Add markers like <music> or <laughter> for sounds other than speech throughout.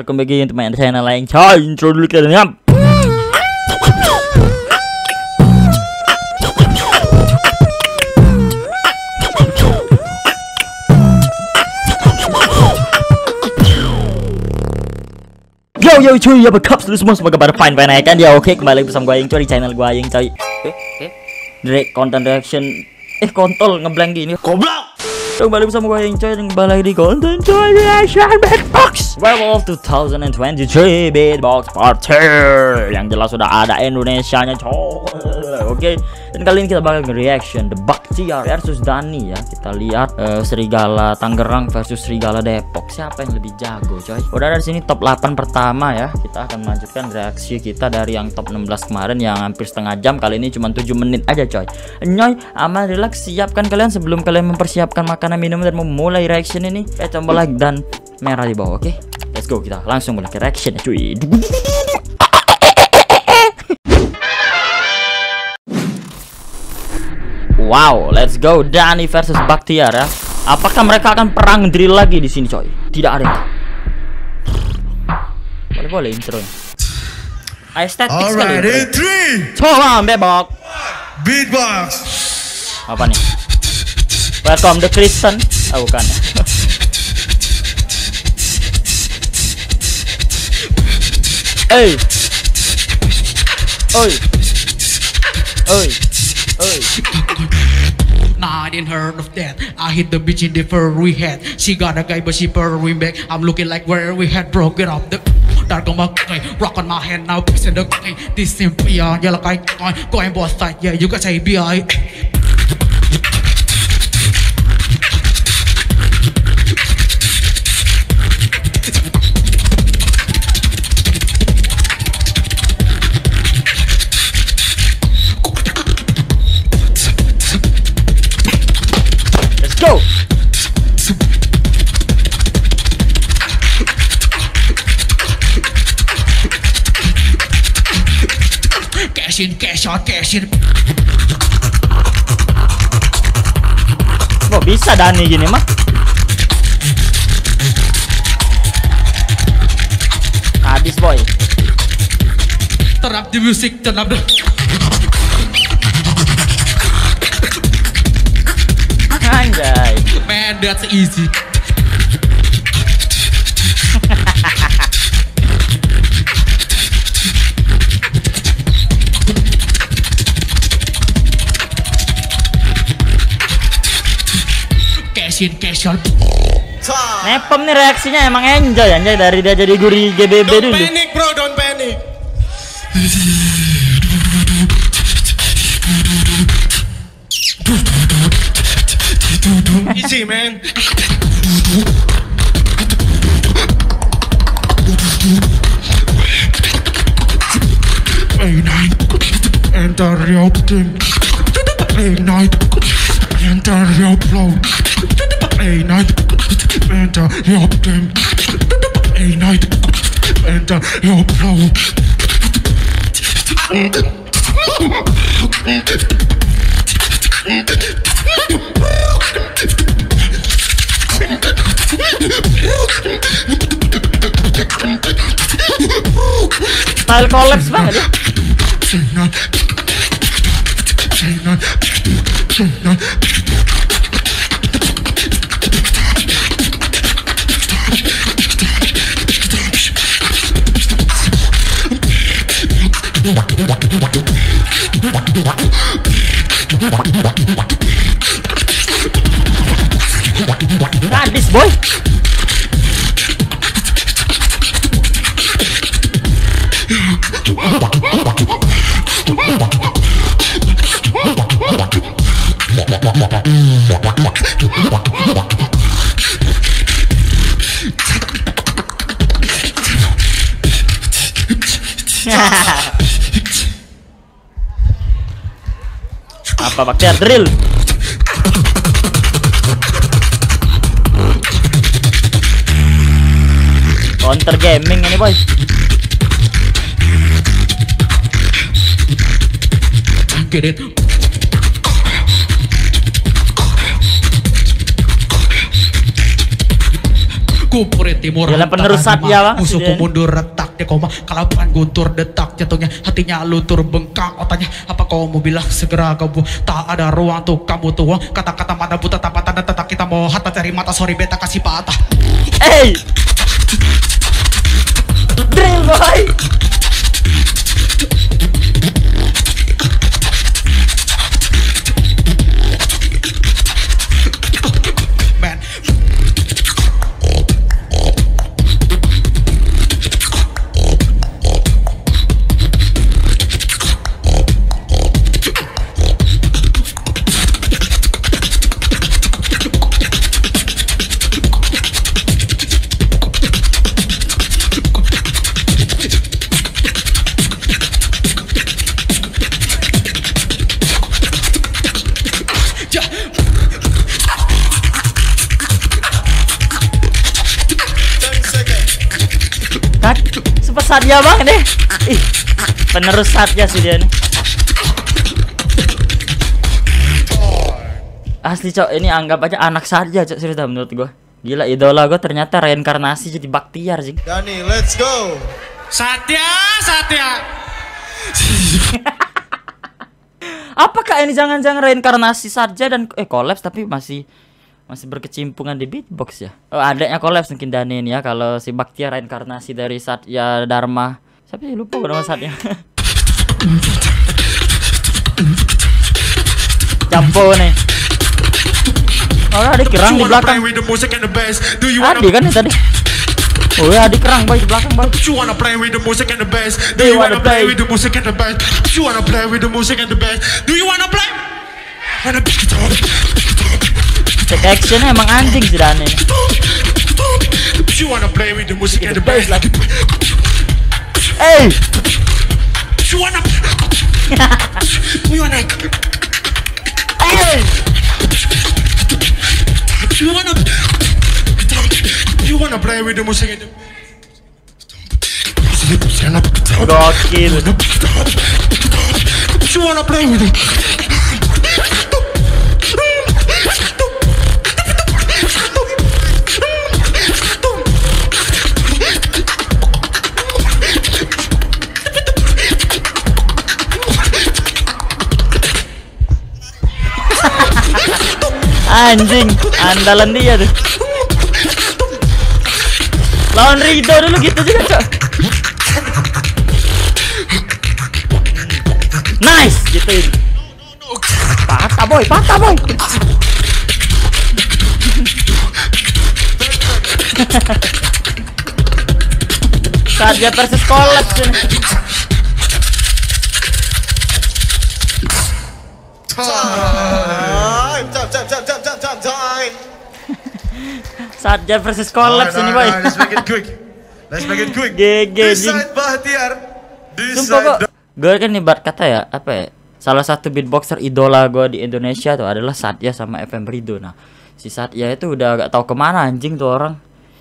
Welcome back untuk main channel lain coy Intro dulu kita dengan Yo yo cuy, apa kabar lu semua. Semoga pada fine fine kan. Ya oke kembali bersama gue yang coy di channel gue coy eh eh direct content reaction. Eh kontol ngeblank gini. Goblok kembali bersama gue yang coy dan kembali lagi di konten coy reaction beatbox. Werewolf 2023 beatbox part 2 yang jelas sudah ada Indonesia nya coy. Oke dan kali ini kita bakal reaction The Baktiar versus Dani ya. Kita lihat eh, Serigala Tangerang versus Serigala Depok. Siapa yang lebih jago coy? Udah ada sini top 8 pertama ya. Kita akan melanjutkan reaksi kita dari yang top 16 kemarin yang hampir setengah jam. Kali ini cuma 7 menit aja coy. Nyoy aman relax. Siapkan kalian sebelum kalian mempersiapkan makanan minum dan memulai reaction ini. Eh tombol like dan merah di bawah oke? Let's go kita langsung mulai ke reaction cuy Wow, let's go Dani versus Baktiar ya. Apakah mereka akan perang drill lagi di sini, coy? Tidak ada yang tahu. Boleh boleh intro. Estetik sekali. Alright, in three, Coba bebok. beatbox. Apa nih? Welcome the Kristen. Oh, bukan. Hey. Oi. Oi. Oi. Nah, I didn't heard of that. I hit the bitch in the fur we had. She got a guy, but she purring back. I'm looking like where we had broken up the dark on my guy, rock on my hand now, piss the guy. This simply yeah, like I going boss side, yeah, you got say BI. Cash in, cash out, cash in. Kok bisa Dani gini mah? Habis boy. Turn up the music, turn up the. Anjay. Man, that's easy. Out. Nepem nih reaksinya emang enjoy anjay dari dia jadi guri GBB Don't dulu. panic, bro. Don't panic. Easy, man. A9 Enter your team A9 Enter your flow A9 Enter your team A9 Enter your flow Style collapse banget ya. C9 C9 C9 boy. Apa baktiar drill? Counter gaming ini boy. Get it. Kumpulin timur Yalah, penerus. Satya, Bang, Musuhku mundur retak Dia koma. Kalaban guntur detak Jatuhnya. Hatinya luntur bengkak Otaknya. Apa kau mau bilang? Segera kau Tak ada ruang tuh kamu tuh Kata-kata mata buta tanpa tanda tetap Kita mau hatta cari mata. Sorry beta kasih patah. Hey! Drill boy! Satya banget deh. Ih, penerus Satya sih dia nih. Asli cok, ini anggap aja anak Satya cok serius dah menurut gua. Gila idola gua ternyata reinkarnasi jadi Baktiar sih. Dani, let's go. Satya Satya <laughs> Apakah ini jangan-jangan reinkarnasi saja dan eh kolaps tapi masih masih berkecimpungan di beatbox ya? Oh, adanya kolaps mungkin Dani ini ya kalau si Baktiar reinkarnasi dari Satya Dharma. Siapa sih lupa gua nama Satya. <laughs> Campo nih. Oh, ada kerang di belakang. bass? Adi kan ya tadi. Oh ya, Adi kerang boy di belakang boy. You wanna play with the music and the bass? Do you wanna play with the music and the bass? You wanna play with the music and the bass? Do you wanna play? And the Take action emang anjing sih Dani. You wanna play with the music and the bass lagi. Eh, You wanna? <laughs> You wanna? eh. You wanna? You wanna play with the music and the Gokil. You wanna play with it? Anjing, andalan dia tuh. Lawan Rido dulu gitu juga, Cok. Nice, gituin. Patah boy, patah boy. Saja versus collapse ini. Saja versus collapse ini, boy. Let's make it quick. Let's make it quick. GG, side Bahtiar. This Sumpah kok side. Gue kan ibarat kata ya Apa ya Salah satu beatboxer idola gue di Indonesia tuh adalah Satya sama FM Rido Nah si Satya itu udah gak tahu ke mana anjing tuh orang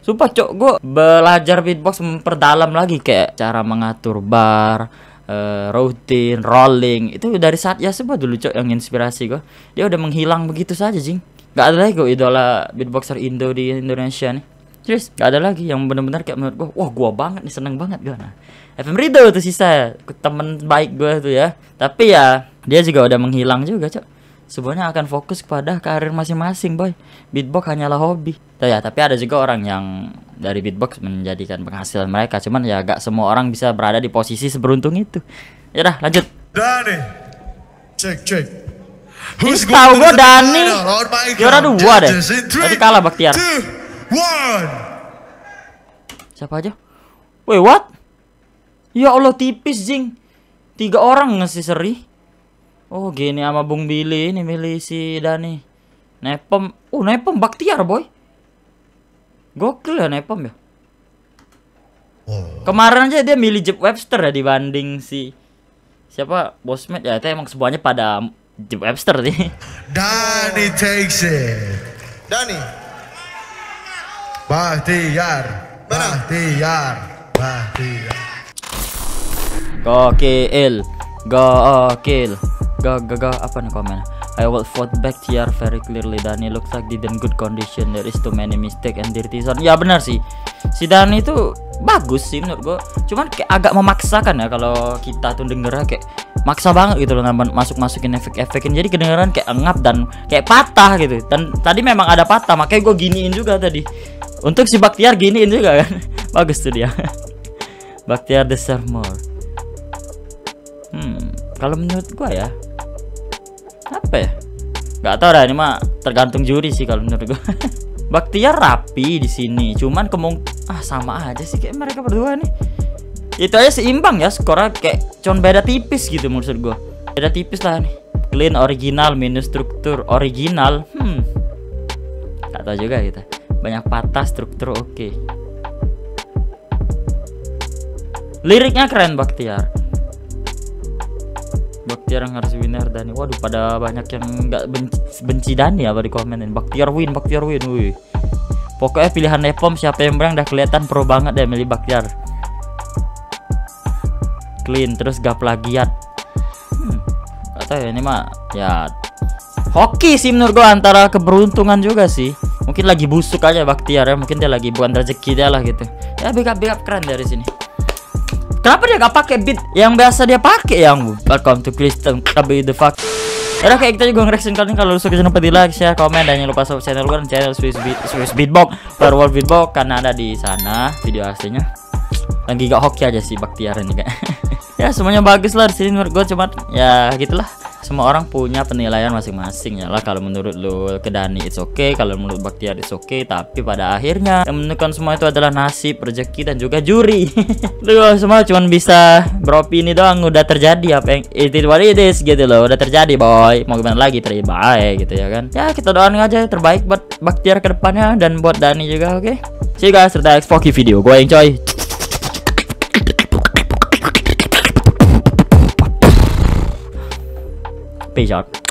Sumpah cok gue belajar beatbox memperdalam lagi Kayak cara mengatur bar eh, Routing, rolling Itu dari Satya semua dulu cok yang inspirasi gue Dia udah menghilang begitu saja jing Gak ada lagi kok idola beatboxer Indo di Indonesia nih. Serius, gak ada lagi yang bener-bener kayak menurut gue Wah gua banget nih, seneng banget gue Nah FM Rido tuh sisa temen baik gue tuh ya. Tapi ya dia juga udah menghilang juga cok. Semuanya akan fokus kepada karir masing-masing boy. Beatbox hanyalah hobi. Tuh ya tapi ada juga orang yang dari beatbox menjadikan penghasilan mereka. Cuman ya gak semua orang bisa berada di posisi seberuntung itu. Ya dah lanjut. Dani. Check, Ini tahu the Dani. Juara count? dua deh. In three, Tapi kalah Baktiar. siapa aja? Wait what? Ya Allah tipis jing. Tiga orang ngasih seri. Oh gini sama Bung Billy ini milih si Dani. Nepom. Oh Nepom Baktiar boy. Gokil ya Nepom ya. Kemarin aja dia milih Jeep Webster ya dibanding si siapa? Bosmet ya itu emang semuanya pada Jeep Webster sih Dani takes it. Dani. Bahtiar. Bahtiar. Bahtiar. Gokil, gokil, go go go apa nih komennya? I will vote back TR very clearly Dani looks like didn't good condition there is too many mistake and dirty zone ya benar sih si Dani itu bagus sih menurut gua cuman kayak agak memaksakan ya kalau kita tuh dengernya kayak maksa banget gitu loh masuk masukin efek-efekin. Jadi kedengeran kayak engap dan kayak patah gitu. Dan tadi memang ada patah makanya gue giniin juga tadi. Untuk si Baktiar giniin juga kan. <laughs> Bagus tuh dia. <laughs> Baktiar deserve more hmm kalau menurut gua ya apa ya? Nggak tahu dah ini mah tergantung juri sih kalau menurut gua. <laughs> Baktiar rapi di sini cuman kemung ah sama aja sih kayak mereka berdua nih itu aja seimbang ya skornya kayak cuman beda tipis gitu maksud gue beda tipis lah nih. Clean original minus struktur original. Hmm. Tak tahu juga kita. Banyak patah struktur oke. Okay. liriknya keren Baktiar Baktiar yang harus winner Dani. Waduh pada banyak yang nggak benci, benci Dani apa di komenin Baktiar win Baktiar win wih. Pokoknya pilihan Nepom siapa yang menang udah kelihatan pro banget deh milih Baktiar clean terus gak plagiat hmm, gak tahu ya ini mah ya hoki sih menurut gua antara keberuntungan juga sih. Mungkin lagi busuk aja Baktiar ya mungkin dia lagi bukan rezeki dia lah gitu. Ya backup backup keren dari sini. Kenapa dia gak pakai beat yang biasa dia pakai yang welcome to Kristen tapi the fuck? Udah kayak kita juga ngereaction kalian kalau lu suka channel di like, share, komen dan jangan lupa subscribe channel gue dan channel Swiss Beat Swiss Beatbox, Werewolf Beatbox karena ada di sana video aslinya. Lagi gak hoki aja sih Baktiar ini kayak. <laughs> ya semuanya bagus lah di sini menurut gue cuma ya gitulah. Semua orang punya penilaian masing-masing ya lah. Kalau menurut lo ke Dani it's okay. Kalau menurut Baktiar it's okay. Tapi pada akhirnya yang menentukan semua itu adalah nasib rezeki dan juga juri. <laughs> Lo semua cuma bisa beropini doang udah terjadi apa yang itu what it is gitu loh. Udah terjadi boy. Mau gimana lagi? Terima baik gitu ya kan. Ya kita doain aja terbaik buat Baktiar ke depannya dan buat Dani juga oke? Okay? see you guys serta Xbox video. Gue yang coy Peace out.